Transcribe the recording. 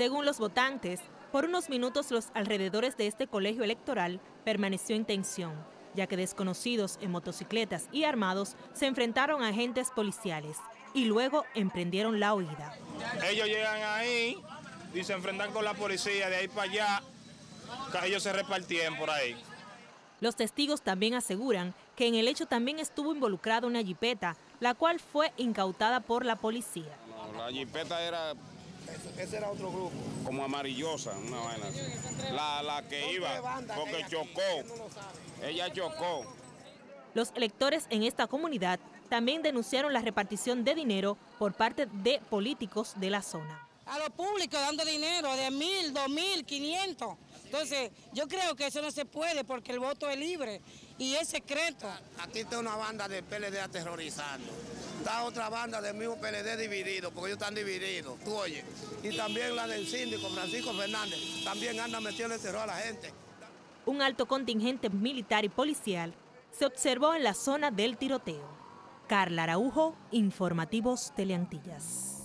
Según los votantes, por unos minutos los alrededores de este colegio electoral permaneció en tensión, ya que desconocidos en motocicletas y armados se enfrentaron a agentes policiales y luego emprendieron la huida. Ellos llegan ahí y se enfrentan con la policía de ahí para allá, ellos se repartieron por ahí. Los testigos también aseguran que en el hecho también estuvo involucrada una jipeta, la cual fue incautada por la policía. la jipeta era... Ese era otro grupo. Como amarillosa, una vaina La, la que iba, porque chocó. Ella chocó. Los electores en esta comunidad también denunciaron la repartición de dinero por parte de políticos de la zona. A los públicos dando dinero de mil, dos mil, quinientos. Entonces, yo creo que eso no se puede porque el voto es libre y es secreto. Aquí está una banda de PLD aterrorizando. Está otra banda del mismo PLD dividido, porque ellos están divididos, tú oyes. Y también la del síndico, Francisco Fernández, también anda metiendo el terror a la gente. Un alto contingente militar y policial se observó en la zona del tiroteo. Carla Araujo, Informativos Teleantillas.